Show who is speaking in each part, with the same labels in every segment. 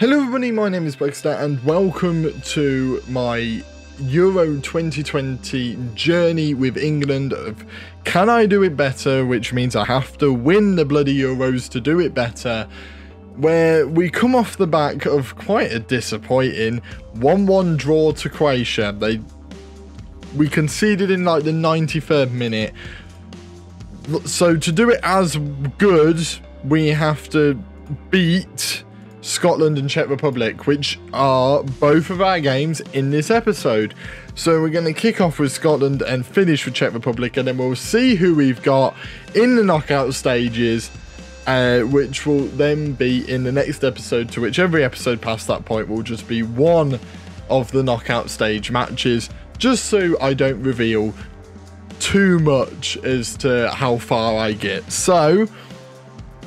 Speaker 1: Hello everybody, my name is Bragster and welcome to my Euro 2020 journey with England of can I do it better, which means I have to win the bloody Euros to do it better, where we come off the back of quite a disappointing 1-1 draw to Croatia. They we conceded in like the 93rd minute. So to do it as good, we have to beat Scotland and Czech Republic, which are both of our games in this episode. So we're going to kick off with Scotland and finish with Czech Republic, and then we'll see who we've got in the knockout stages, uh, which will then be in the next episode, to which every episode past that point will just be one of the knockout stage matches, just so I don't reveal too much as to how far I get. So,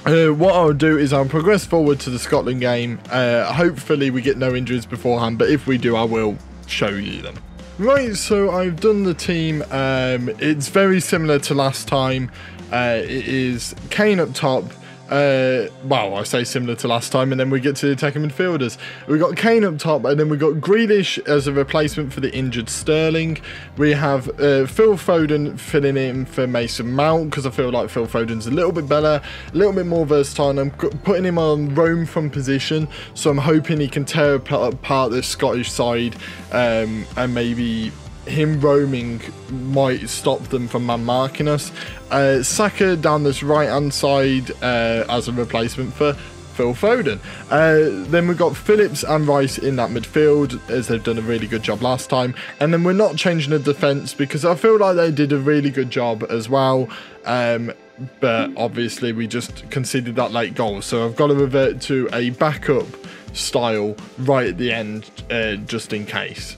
Speaker 1: uh, what I'll do is I'll progress forward to the Scotland game. Uh, hopefully we get no injuries beforehand, but if we do, I will show you them. Right, so I've done the team. Um, it's very similar to last time. Uh, it is Kane up top, uh, well, I say similar to last time, and then we get to the attacking midfielders. We got Kane up top, and then we got Grealish as a replacement for the injured Sterling. We have uh, Phil Foden filling in for Mason Mount because I feel like Phil Foden's a little bit better, a little bit more versatile. I'm putting him on roam from position, so I'm hoping he can tear apart this Scottish side um, and maybe him roaming might stop them from man marking us. Uh, Saka down this right hand side uh, as a replacement for Phil Foden. Uh, then we've got Phillips and Rice in that midfield, as they've done a really good job last time. And then we're not changing the defence because I feel like they did a really good job as well. Um, but obviously, we just conceded that late goal. So I've got to revert to a backup style right at the end, uh, just in case.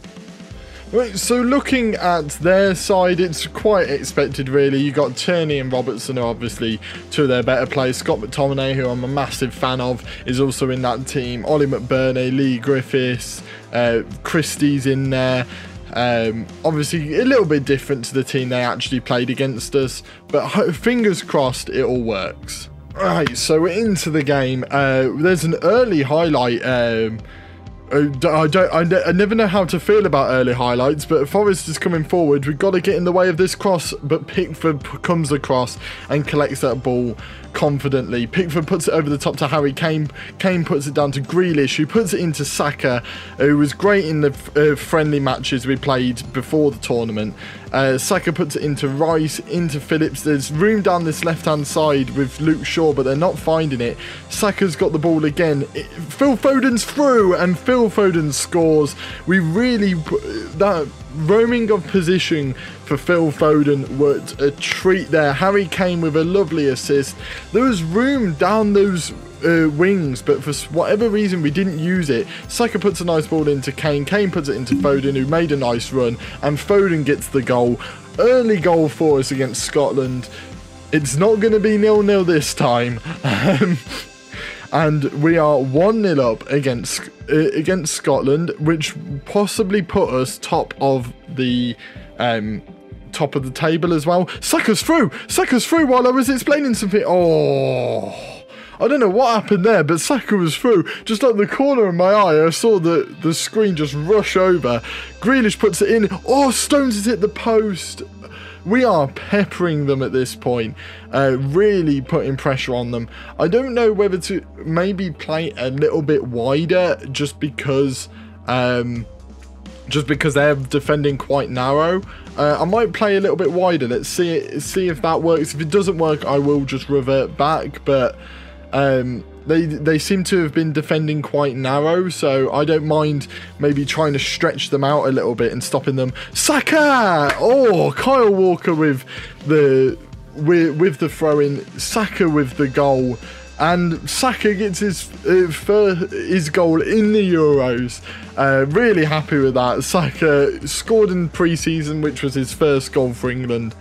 Speaker 1: So looking at their side, it's quite expected, really. You got Tierney and Robertson, are obviously two of their better players. Scott McTominay, who I'm a massive fan of, is also in that team. Oli McBurnie, Leigh Griffiths, uh, Christie's in there. Um, obviously, a little bit different to the team they actually played against us, but fingers crossed it all works. Right, so we're into the game. Uh, there's an early highlight. Um, I don't, I, ne I, never know how to feel about early highlights, but Forrest is coming forward. We've got to get in the way of this cross, but Pickford comes across and collects that ball confidently. Pickford puts it over the top to Harry Kane. Kane puts it down to Grealish, who puts it into Saka, who was great in the uh, friendly matches we played before the tournament. Uh, Saka puts it into Rice, into Phillips. There's room down this left-hand side with Luke Shaw, but they're not finding it. Saka's got the ball again. It, Phil Foden's through, and Phil Foden scores. We really that roaming of position for Phil Foden worked a treat there. Harry Kane with a lovely assist. There was room down those uh, wings, but for whatever reason we didn't use it. Saka puts a nice ball into Kane. Kane puts it into Foden, who made a nice run, and Foden gets the goal. Early goal for us against Scotland. It's not going to be nil-nil this time. Um, and we are 1-0 up against uh, against Scotland, which possibly put us top of the um, top of the table as well. Saka's through! Saka's through while I was explaining something. Oh, I don't know what happened there, but Saka was through. Just at the corner of my eye, I saw the, the screen just rush over. Grealish puts it in. Oh, Stones has hit the post. We are peppering them at this point, uh, really putting pressure on them. I don't know whether to maybe play a little bit wider just because... Um, just because they're defending quite narrow. Uh, I might play a little bit wider. Let's see see if that works. If it doesn't work, I will just revert back. But um, they they seem to have been defending quite narrow, so I don't mind maybe trying to stretch them out a little bit and stopping them. Saka! Oh, Kyle Walker with the with, with the throw in, Saka with the goal. And Saka gets his uh, his goal in the Euros. Uh, really happy with that. Saka scored in pre-season, which was his first goal for England.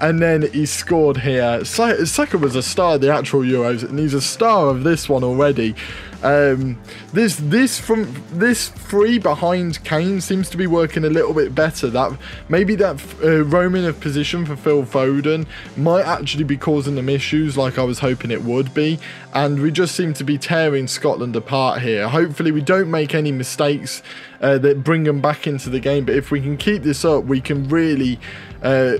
Speaker 1: and then he scored here. Saka was a star of the actual Euros, and he's a star of this one already. Um, this this from this three behind Kane seems to be working a little bit better. That maybe that uh, roaming of position for Phil Foden might actually be causing them issues, like I was hoping it would be. And we just seem to be tearing Scotland apart here. Hopefully, we don't make any mistakes uh, that bring them back into the game. But if we can keep this up, we can really. Uh,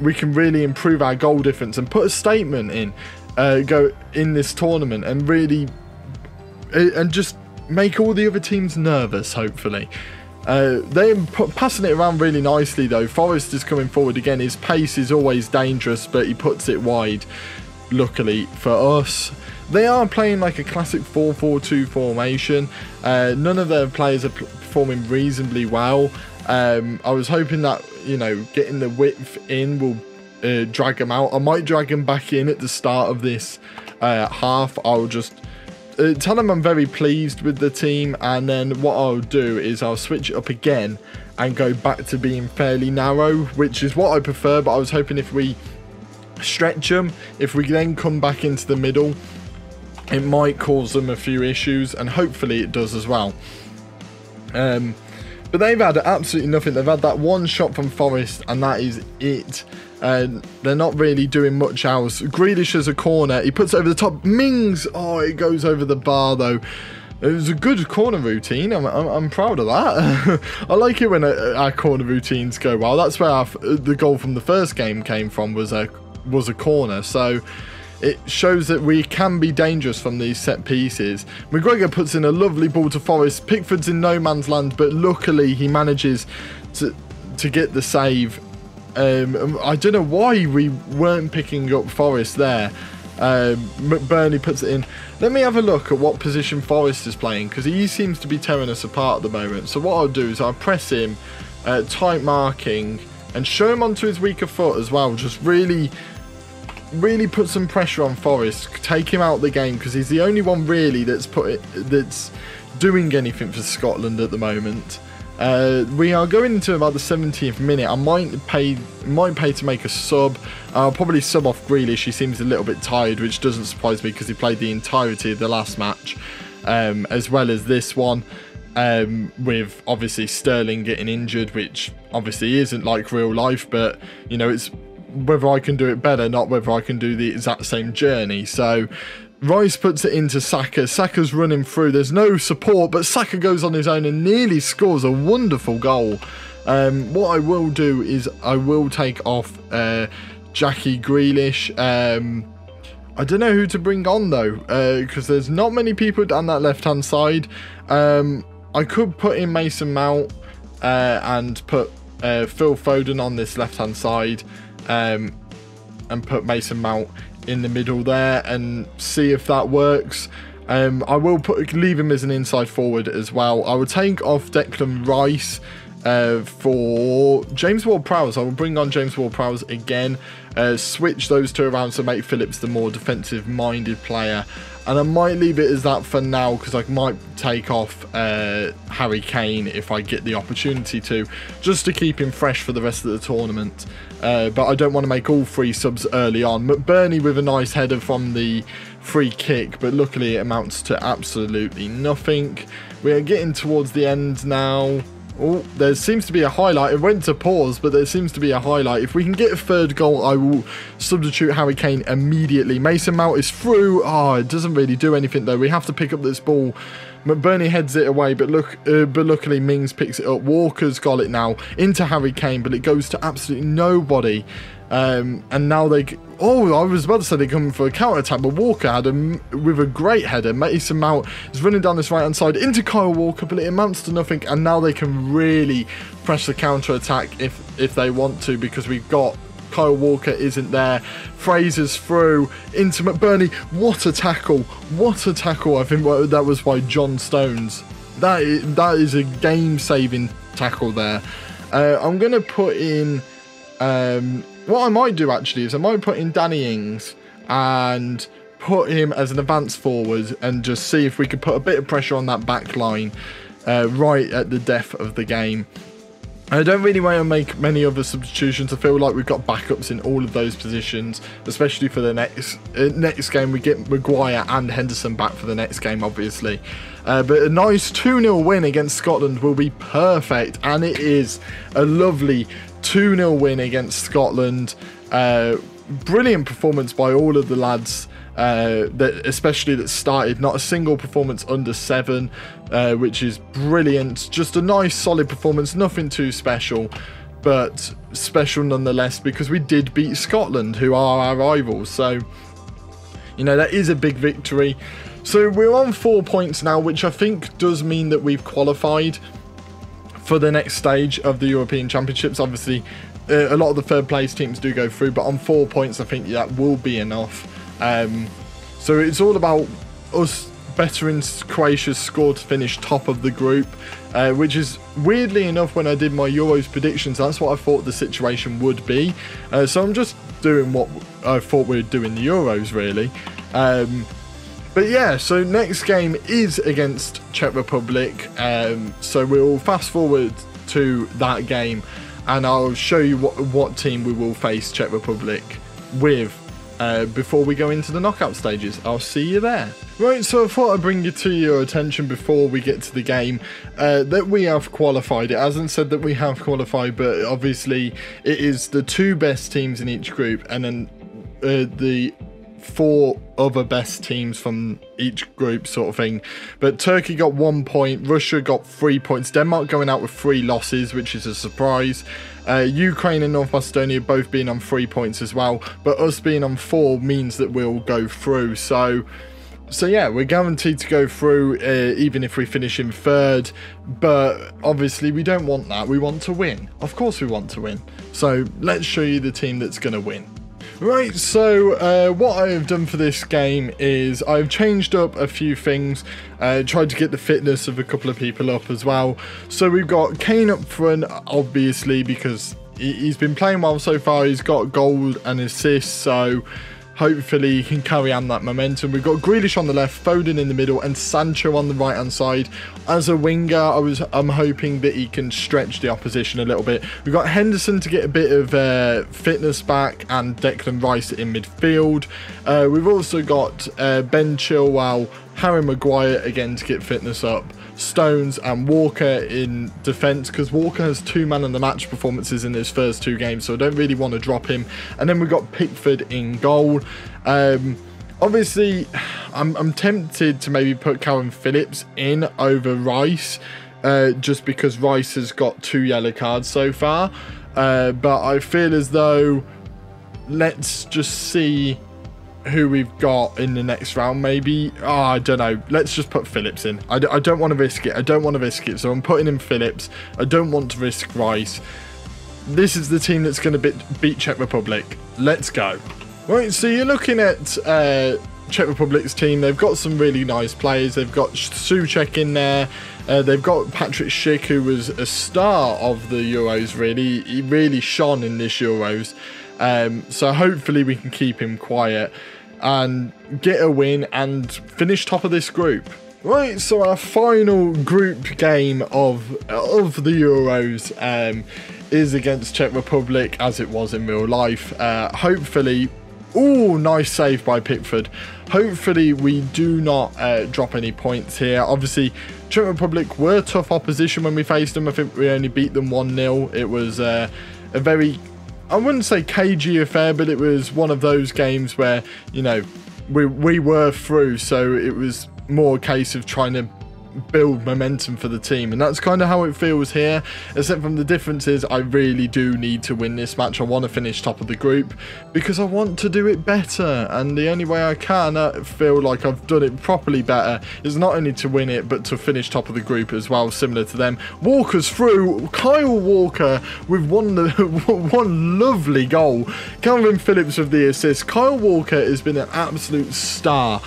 Speaker 1: we can really improve our goal difference and put a statement in uh, go in this tournament and really uh, and just make all the other teams nervous, hopefully. Uh, they're passing it around really nicely, though. Forrest is coming forward again. His pace is always dangerous, but he puts it wide, luckily for us. They are playing like a classic 4-4-2 formation. Uh, none of their players are performing reasonably well. Um, I was hoping that, you know, getting the width in will uh, drag them out. I might drag them back in at the start of this uh, half. I'll just uh, tell them I'm very pleased with the team, and then what I'll do is I'll switch it up again and go back to being fairly narrow, which is what I prefer. But I was hoping if we stretch them, if we then come back into the middle, it might cause them a few issues, and hopefully it does as well. Um, but they've had absolutely nothing. They've had that one shot from Forrest, and that is it. And they're not really doing much else. Grealish has a corner. He puts over the top. Mings. Oh, it goes over the bar, though. It was a good corner routine. I'm, I'm, I'm proud of that. I like it when uh, our corner routines go well. That's where our, the goal from the first game came from was a was a corner. So it shows that we can be dangerous from these set pieces. McGregor puts in a lovely ball to Forrest. Pickford's in no man's land, but luckily he manages to to get the save. Um, I don't know why we weren't picking up Forrest there. Um, McBurnie puts it in. Let me have a look at what position Forrest is playing because he seems to be tearing us apart at the moment. So what I'll do is I'll press him, uh, tight marking, and show him onto his weaker foot as well. Just really really put some pressure on Forrest. Take him out the game because he's the only one really that's put it, that's doing anything for Scotland at the moment. Uh, we are going into about the 17th minute. I might pay might pay to make a sub. I'll probably sub off Grealish. He seems a little bit tired, which doesn't surprise me because he played the entirety of the last match, um, as well as this one. Um, with obviously Sterling getting injured, which obviously isn't like real life, but you know it's whether I can do it better, not whether I can do the exact same journey. So Rice puts it into Saka. Saka's running through. There's no support, but Saka goes on his own and nearly scores a wonderful goal. Um, what I will do is I will take off uh, Jackie Grealish. Um, I don't know who to bring on though, because uh, there's not many people down that left hand side. Um, I could put in Mason Mount uh, and put uh, Phil Foden on this left hand side um, and put Mason Mount in the middle there and see if that works. Um, I will put leave him as an inside forward as well. I will take off Declan Rice uh, for James Ward-Prowse. I will bring on James Ward-Prowse again, uh, switch those two around to make Phillips the more defensive-minded player. And I might leave it as that for now because I might take off uh, Harry Kane if I get the opportunity to, just to keep him fresh for the rest of the tournament. Uh, but I don't want to make all three subs early on. McBurnie with a nice header from the free kick, but luckily it amounts to absolutely nothing. We are getting towards the end now. Oh, there seems to be a highlight. It went to pause, but there seems to be a highlight. If we can get a third goal, I will substitute Harry Kane immediately. Mason Mount is through. Oh, it doesn't really do anything, though. We have to pick up this ball. McBurnie heads it away, but look, uh, but luckily Mings picks it up. Walker's got it now into Harry Kane, but it goes to absolutely nobody. Um, and now they. Oh, I was about to say they're coming for a counter attack, but Walker had him with a great header. Mason Mount is running down this right hand side into Kyle Walker, but it amounts to nothing. And now they can really press the counter attack if if they want to, because we've got Kyle Walker isn't there. Fraser's through into McBurnie. What a tackle! What a tackle! I think that was by John Stones. That is, that is a game-saving tackle there. Uh, I'm to put in um, what I might do actually is I might put in Danny Ings and put him as an advance forward and just see if we could put a bit of pressure on that back line uh, right at the death of the game. I don't really want to make many other substitutions. I feel like we've got backups in all of those positions, especially for the next uh, next game. We get Maguire and Henderson back for the next game, obviously. Uh, but a nice 2 0 win against Scotland will be perfect, and it is a lovely 2 0 win against Scotland. Uh, brilliant performance by all of the lads. Uh, that especially that started not a single performance under seven, uh, which is brilliant. Just a nice, solid performance, nothing too special, but special nonetheless because we did beat Scotland, who are our rivals. So, you know, that is a big victory. So we're on four points now, which I think does mean that we've qualified for the next stage of the European Championships. Obviously, uh, a lot of the third place teams do go through, but on four points, I think that will be enough. Um, so it's all about us bettering Croatia's score to finish top of the group, uh, which is weirdly enough when I did my Euros predictions, that's what I thought the situation would be. Uh, so I'm just doing what I thought we'd do in the Euros, really. Um, but yeah, so next game is against Czech Republic. Um, so we'll fast forward to that game and I'll show you what, what team we will face Czech Republic with uh, before we go into the knockout stages. I'll see you there. Right, so I thought I'd bring you to your attention before we get to the game uh, that we have qualified. It hasn't said that we have qualified, but obviously it is the two best teams in each group and then uh, the four other best teams from each group sort of thing but turkey got one point russia got three points denmark going out with three losses which is a surprise uh, ukraine and north macedonia both being on three points as well but us being on four means that we'll go through so so yeah, we're guaranteed to go through uh, even if we finish in third, but obviously we don't want that. We want to win. Of course we want to win. So let's show you the team that's going to win. Right, so uh, what I have done for this game is I've changed up a few things, uh, tried to get the fitness of a couple of people up as well. So we've got Kane up front, obviously, because he's been playing well so far. He's got gold and assists, so hopefully he can carry on that momentum. We've got Grealish on the left, Foden in the middle, and Sancho on the right hand side. As a winger, I was I'm hoping that he can stretch the opposition a little bit. We've got Henderson to get a bit of uh, fitness back, and Declan Rice in midfield. Uh, we've also got uh, Ben Chilwell, Harry Maguire again to get fitness up. Stones and Walker in defence because Walker has two man of the match performances in his first two games, so I don't really want to drop him. And then we've got Pickford in goal. Um, obviously, I'm, I'm tempted to maybe put Kalvin Phillips in over Rice uh, just because Rice has got two yellow cards so far. Uh, but I feel as though let's just see who we've got in the next round. Maybe, oh, I don't know. Let's just put Phillips in. I d- I don't want to risk it. I don't want to risk it. So I'm putting in Phillips. I don't want to risk Rice. This is the team that's going to beat, Czech Republic. Let's go. Right, so you're looking at uh, Czech Republic's team. They've got some really nice players. They've got Souček in there. Uh, they've got Patrik Schick, who was a star of the Euros, really. He really shone in this Euros. Um, so hopefully we can keep him quiet and get a win and finish top of this group. Right, so our final group game of of the Euros um, is against Czech Republic as it was in real life. Uh, hopefully, oh, nice save by Pickford. Hopefully, we do not uh, drop any points here. Obviously, Czech Republic were tough opposition when we faced them. I think we only beat them 1 0. It was uh, a very I wouldn't say cagey affair, but it was one of those games where, you know, we, we were through, so it was more a case of trying to build momentum for the team. And that's kind of how it feels here, except from the difference is I really do need to win this match. I want to finish top of the group because I want to do it better. And the only way I can uh, feel like I've done it properly better is not only to win it, but to finish top of the group as well, similar to them. Walker's through. Kyle Walker with one, one lovely goal. Kalvin Phillips with the assist. Kyle Walker has been an absolute star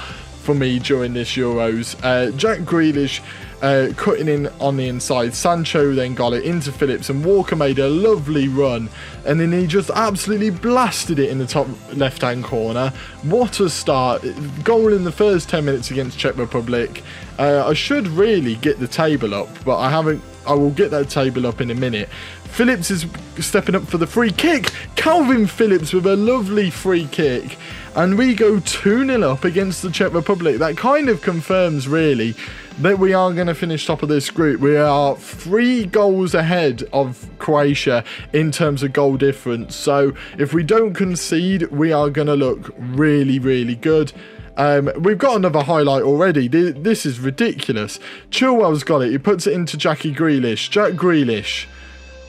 Speaker 1: for me during this Euros. Uh, Jack Grealish uh, cutting in on the inside. Sancho then got it into Phillips, and Walker made a lovely run, and then he just absolutely blasted it in the top left-hand corner. What a start! Goal in the first 10 minutes against Czech Republic. Uh, I should really get the table up, but I haven't. I will get that table up in a minute. Phillips is stepping up for the free kick. Kalvin Phillips with a lovely free kick. And we go 2 0 up against the Czech Republic. That kind of confirms, really, that we are going to finish top of this group. We are three goals ahead of Croatia in terms of goal difference. So if we don't concede, we are going to look really, really good. Um, we've got another highlight already. This is ridiculous. Chilwell's got it. He puts it into Jackie Grealish. Jack Grealish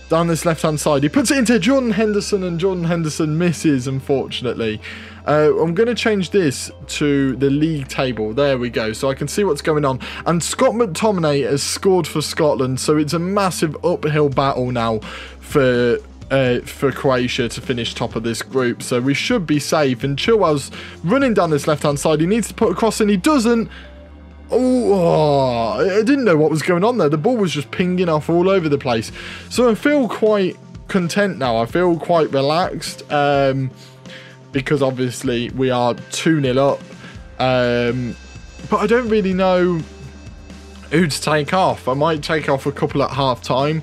Speaker 1: down this left hand side. He puts it into Jordan Henderson, and Jordan Henderson misses, unfortunately. Uh, I'm going to change this to the league table. There we go. So I can see what's going on. And Scott McTominay has scored for Scotland. So it's a massive uphill battle now for uh, for Croatia to finish top of this group. So we should be safe. And Chilwell's running down this left-hand side. He needs to put a cross and he doesn't. Oh, I didn't know what was going on there. The ball was just pinging off all over the place. So I feel quite content now. I feel quite relaxed um, because obviously we are 2 0 up. Um, but I don't really know who to take off. I might take off a couple at half time.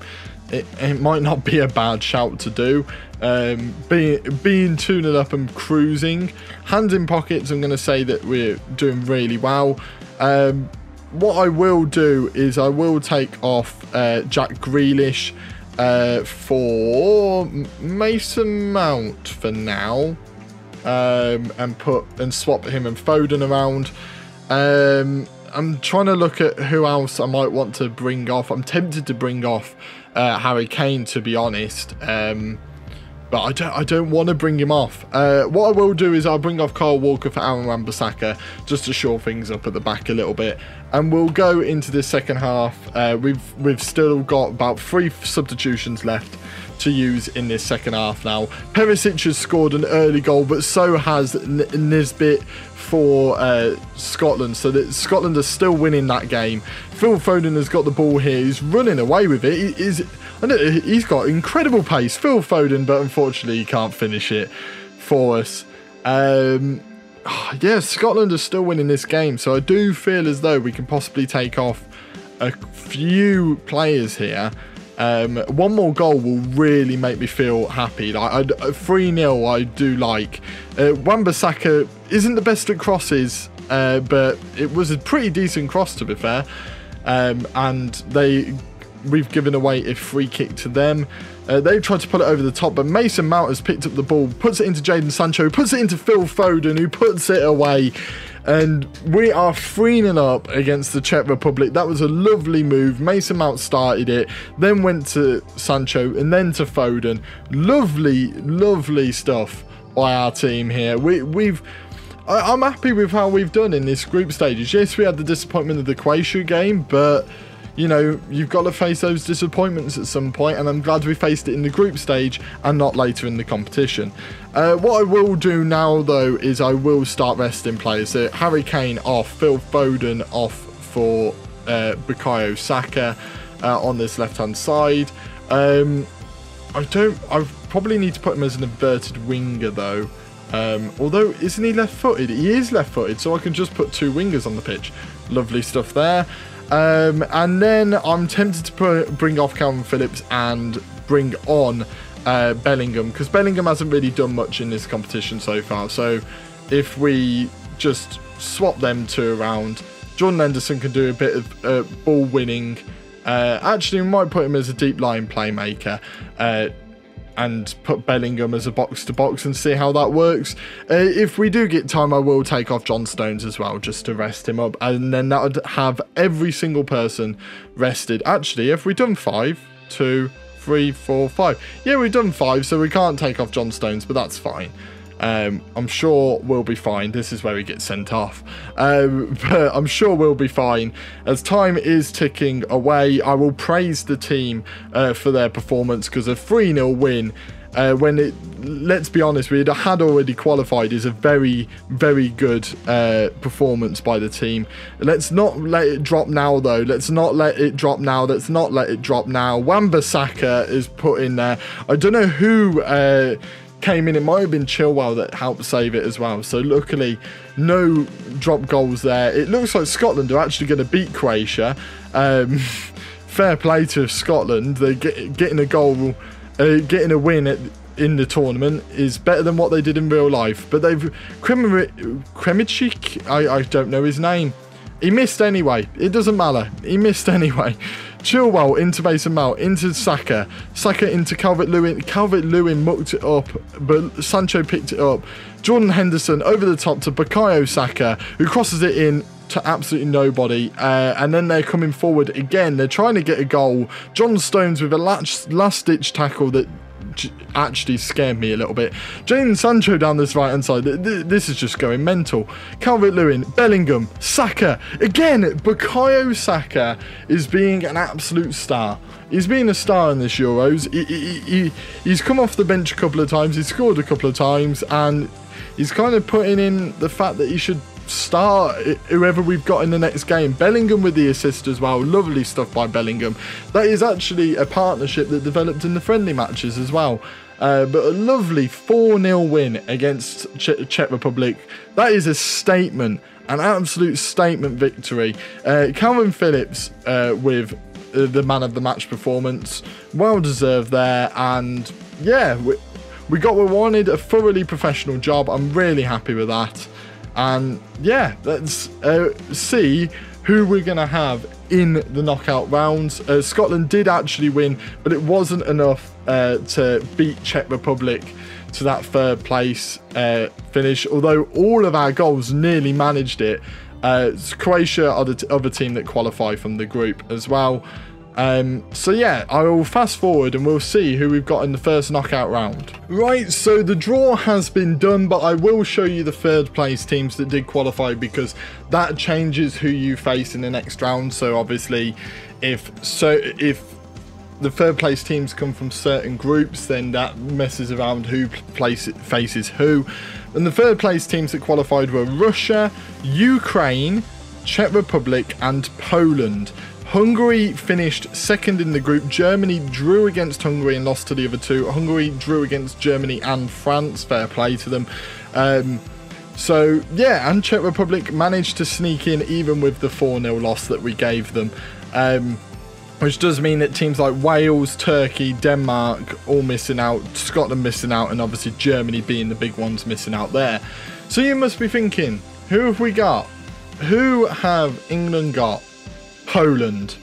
Speaker 1: It, it might not be a bad shout to do. Um, being being 2 0 up and cruising. Hands in pockets, I'm going to say that we're doing really well. Um, what I will do is I will take off uh, Jack Grealish uh, for Mason Mount for now, um, and put and swap him and Foden around. Um, I'm trying to look at who else I might want to bring off. I'm tempted to bring off uh, Harry Kane, to be honest. Um, but I don't, I don't want to bring him off. Uh, what I will do is I'll bring off Kyle Walker for Aaron Wan-Bissaka just to shore things up at the back a little bit, and we'll go into the second half. Uh, we've we've still got about three substitutions left to use in this second half now. Perisic has scored an early goal, but so has N- Nisbet for uh, Scotland, so that Scotland are still winning that game. Phil Foden has got the ball here. He's running away with it. He, he's, he's got incredible pace, Phil Foden, but unfortunately he can't finish it for us. Um, yeah, Scotland are still winning this game, so I do feel as though we can possibly take off a few players here. Um, one more goal will really make me feel happy. Like 3 0, I do like. Uh, Wan-Bissaka isn't the best at crosses, uh, but it was a pretty decent cross to be fair. Um, and they, we've given away a free kick to them. Uh, they've tried to put it over the top, but Mason Mount has picked up the ball, puts it into Jadon Sancho, puts it into Phil Foden, who puts it away. And we are 3 0 up against the Czech Republic. That was a lovely move. Mason Mount started it, then went to Sancho, and then to Foden. Lovely, lovely stuff by our team here. We, we've. I, am happy with how we've done in this group stages. Yes, we had the disappointment of the Croatia game, but you know, you've got to face those disappointments at some point, and I'm glad we faced it in the group stage and not later in the competition. Uh, what I will do now, though, is I will start resting players. So Harry Kane off, Phil Foden off for uh, Bukayo Saka uh, on this left-hand side. Um, I don't. I probably need to put him as an inverted winger, though. Um, although, isn't he left-footed? He is left-footed, so I can just put two wingers on the pitch. Lovely stuff there. Um, and then I'm tempted to bring off Kalvin Phillips and bring on uh, Bellingham because Bellingham hasn't really done much in this competition so far. So if we just swap them two around, Jordan Henderson can do a bit of uh, ball winning. Uh, actually, we might put him as a deep line playmaker. And put Bellingham as a box to box and see how that works. Uh, if we do get time, I will take off John Stones as well just to rest him up, and then that would have every single person rested. Actually, if we've done five, two, three, four, five, yeah, we've done five, so we can't take off John Stones, but that's fine. Um, I'm sure we'll be fine. This is where we get sent off. Um, but I'm sure we'll be fine. As time is ticking away, I will praise the team uh, for their performance because a 3 0 win uh, when it let's be honest, we had already qualified is a very, very good uh, performance by the team. Let's not let it drop now, though. Let's not let it drop now. Let's not let it drop now. Wan-Bissaka is put in there. I don't know who. Uh, came in. It might have been Chilwell that helped save it as well. So luckily, no drop goals there. It looks like Scotland are actually going to beat Croatia. Um, fair play to Scotland. They're get, getting a goal, uh, getting a win at in the tournament is better than what they did in real life. But they've Kremichik, I, I don't know his name. He missed anyway. It doesn't matter. He missed anyway. Chilwell into Mason Mount, into Saka. Saka into Calvert Lewin. Calvert Lewin mucked it up, but Sancho picked it up. Jordan Henderson over the top to Bukayo Saka, who crosses it in to absolutely nobody. Uh, and then they're coming forward again. They're trying to get a goal. John Stones with a last ditch tackle that actually scared me a little bit. Jadon Sancho down this right hand side. This is just going mental. Calvert Lewin, Bellingham, Saka. Again, Bukayo Saka is being an absolute star. He's been a star in this Euros. He, he, he, he's come off the bench a couple of times. He's scored a couple of times. And he's kind of putting in the fact that he should start whoever we've got in the next game. Bellingham with the assist as well. Lovely stuff by Bellingham. That is actually a partnership that developed in the friendly matches as well. Uh, but a lovely 4 0 win against Ch- Czech Republic. That is a statement, an absolute statement victory. Uh, Kalvin Phillips uh, with uh, the man of the match performance. Well deserved there. And yeah, we, we got what we wanted a thoroughly professional job. I'm really happy with that. And yeah, let's uh, see who we're going to have in the knockout rounds. Uh, Scotland did actually win, but it wasn't enough uh, to beat Czech Republic to that third place uh, finish. Although all of our goals nearly managed it. Uh, Croatia are the other team that qualify from the group as well. Um, so yeah, I will fast forward and we'll see who we've got in the first knockout round. Right, so the draw has been done, but I will show you the third place teams that did qualify because that changes who you face in the next round. So obviously, if so, if the third place teams come from certain groups, then that messes around who place faces who. And the third place teams that qualified were Russia, Ukraine, Czech Republic, and Poland. Hungary finished second in the group. Germany drew against Hungary and lost to the other two. Hungary drew against Germany and France. Fair play to them. Um, so, yeah, and Czech Republic managed to sneak in even with the 4 0 loss that we gave them. Um, which does mean that teams like Wales, Turkey, Denmark all missing out, Scotland missing out, and obviously Germany being the big ones missing out there. So you must be thinking, who have we got? Who have England got? Poland.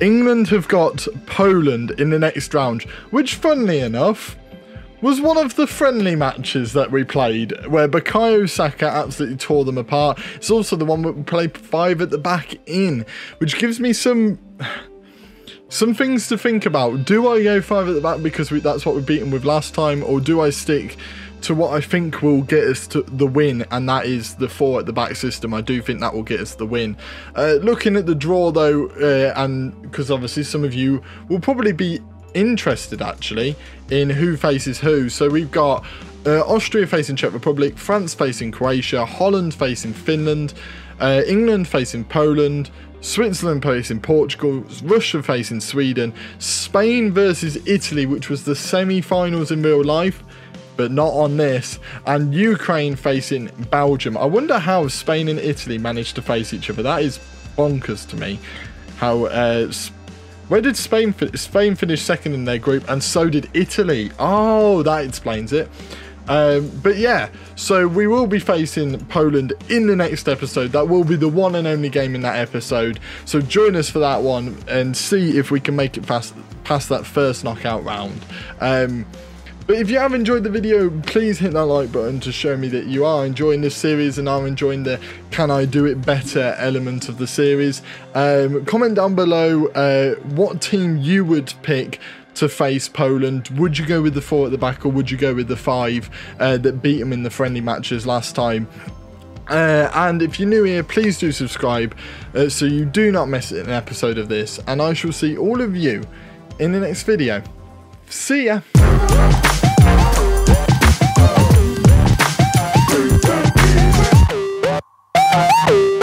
Speaker 1: England have got Poland in the next round, which, funnily enough, was one of the friendly matches that we played where Bukayo Saka absolutely tore them apart. It's also the one where we played five at the back in, which gives me some some things to think about. Do I go five at the back because we, that's what we beat them with last time, or do I stick to what I think will get us to the win, and that is the four at the back system. I do think that will get us the win. Uh, looking at the draw though, uh, and because obviously some of you will probably be interested actually in who faces who. So we've got uh, Austria facing Czech Republic, France facing Croatia, Holland facing Finland, uh, England facing Poland. Switzerland facing Portugal, Russia facing Sweden, Spain versus Italy, which was the semi finals in real life, but not on this. And Ukraine facing Belgium. I wonder how Spain and Italy managed to face each other. That is bonkers to me. How uh, where did Spain Spain finish second in their group, and so did Italy. Oh, that explains it. Um, but yeah, so we will be facing Poland in the next episode. That will be the one and only game in that episode. So join us for that one and see if we can make it past past that first knockout round. Um, but if you have enjoyed the video, please hit that like button to show me that you are enjoying this series and are enjoying the can I do it better element of the series. Um, comment down below uh, what team you would pick to face Poland. Would you go with the four at the back or would you go with the five uh, that beat them in the friendly matches last time? Uh, and if you're new here, please do subscribe uh, so you do not miss an episode of this. And I shall see all of you in the next video. See ya! Música